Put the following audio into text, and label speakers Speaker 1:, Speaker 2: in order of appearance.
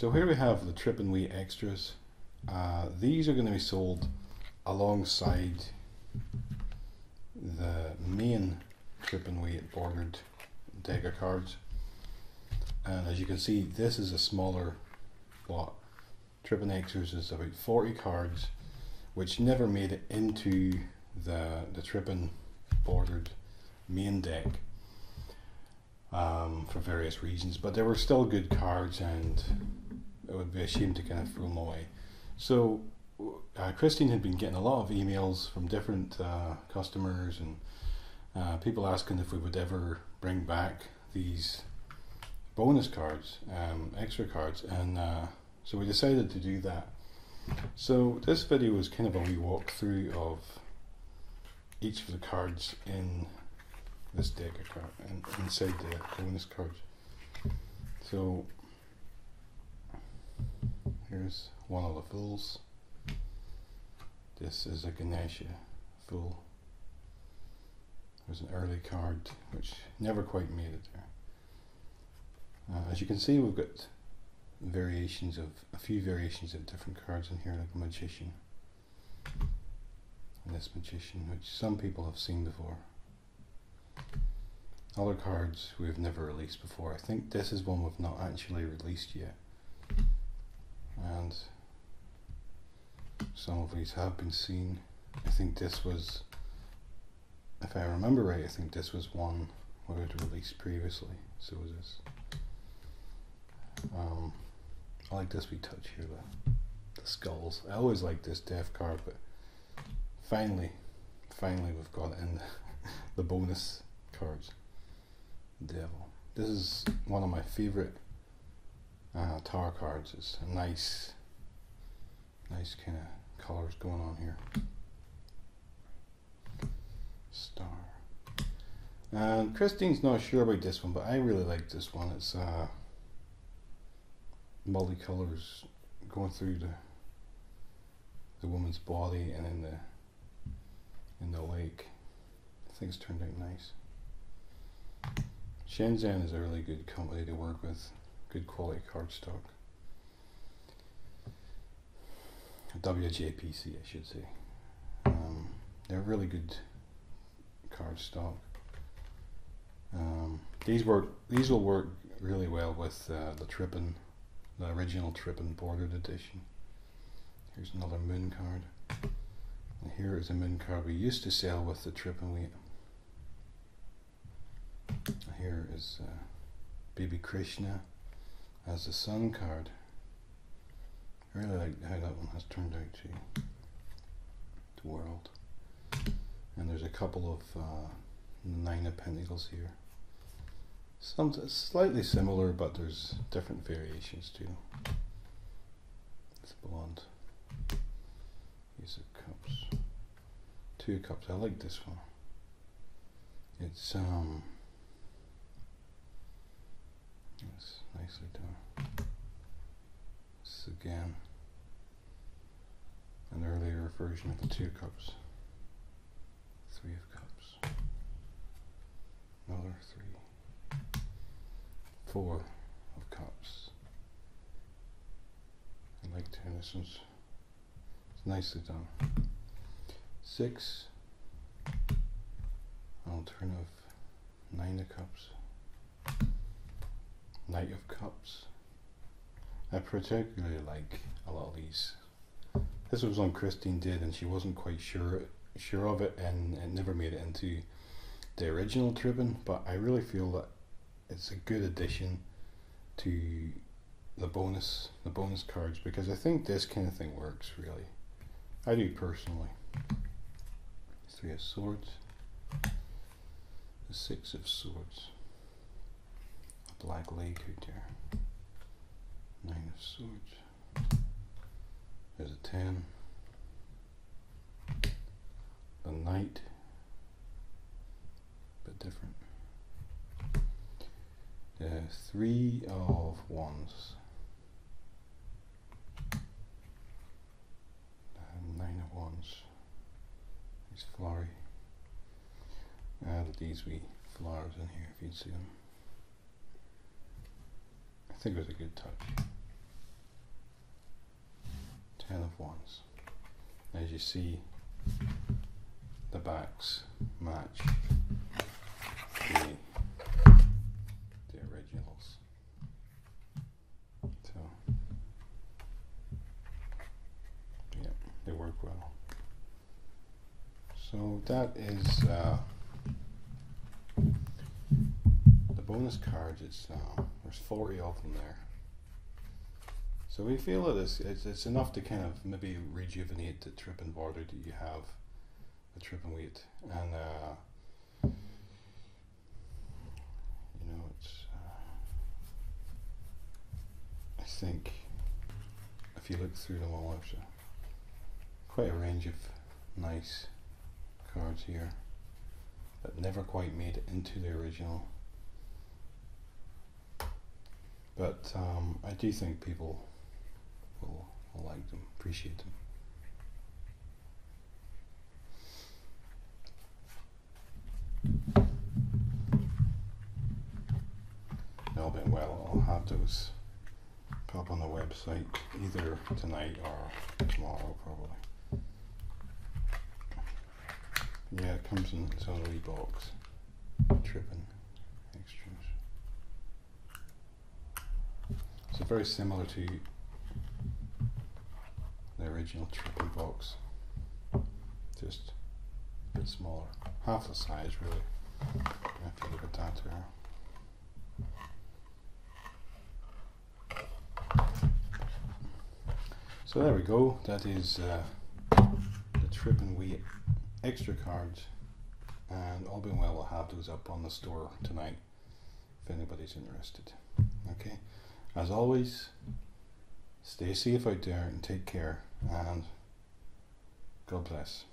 Speaker 1: So here we have the Trippin' Waite extras. Uh, these are going to be sold alongside the main Trippin' Waite bordered deck of cards. And as you can see, this is a smaller lot. Trip and Extras is about 40 cards, which never made it into the, the Trippin bordered main deck um, for various reasons, but there were still good cards and it would be a shame to kind of throw them away. So uh, Christine had been getting a lot of emails from different uh, customers and uh, people asking if we would ever bring back these bonus cards, um, extra cards, and uh, so we decided to do that. So this video is kind of a wee walkthrough of each of the cards in this deck of cards and inside the bonus cards. So here's one of the fools. This is a Ganesha fool. There's an early card which never quite made it there. Uh, as you can see, we've got variations of a few variations of different cards in here, like a Magician and this Magician, which some people have seen before. Other cards we've never released before. I think this is one we've not actually released yet. And some of these have been seen. I think this was, if I remember right, I think this was one wee had released previously. So was this. Um, I like this we touch here, the, the skulls. I always like this death card, but finally, finally we've got in the, the bonus cards. Devil. This is one of my favorite uh, tower cards. It's a nice, nice kind of colors going on here. Star. And Christine's not sure about this one, but I really like this one. It's uh, multicolors going through the the woman's body and in the in the lake. Things turned out nice. Shenzhen is a really good company to work with, good quality cardstock. WJPC, I should say. Um, they're really good cardstock. Um, these work. These will work really well with uh, the Trippin the original Trippin bordered edition. Here's another moon card. And here is a moon card we used to sell with the Trippin Waite. Here is uh, Baby Krishna as the sun card. I really like how that one has turned out to the world. And there's a couple of uh, nine of pentacles here. Some slightly similar, but there's different variations too. It's blonde. These are cups. Two cups. I like this one. It's um. It's nicely done. This is again an earlier version of the two cups. Three of cups. Another three four of cups. I like to, this one's it's nicely done. Six, I'll turn of nine of cups, knight of cups. I particularly like a lot of these. This was one Christine did and she wasn't quite sure sure of it and it never made it into the original Trippin, but I really feel that it's a good addition to the bonus the bonus cards because I think this kind of thing works really. I do personally. Three of swords. The six of swords. Black lake out there. Nine of swords. There's a ten. The knight. Bit different. Uh, three of wands. nine of wands. These flowery. Add these wee flowers in here if you'd see them. I think it was a good touch. kind of ones. As you see, the backs match the, the originals. So, yeah, they work well. So that is uh, the bonus cards. It's uh, there's 40 of them there. So we feel that it's, it's, it's enough to kind of maybe rejuvenate the Trippin' border that you have, the Trippin' Waite, and uh, you know it's. Uh, I think if you look through them all, there's a, quite a range of nice cards here that never quite made it into the original. But um, I do think people will, will like them, appreciate them. Been well, I'll have those up on the website either tonight or tomorrow, probably. Yeah, it comes in its own wee box. Tripping extras. So very similar to the original tripping box. Just a bit smaller. Half the size really. Look at that there. So there we go. That is uh, the Trippin' Waite extra cards, and all being well, we'll have those up on the store tonight if anybody's interested. Okay, as always, stay safe out there and take care, and God bless.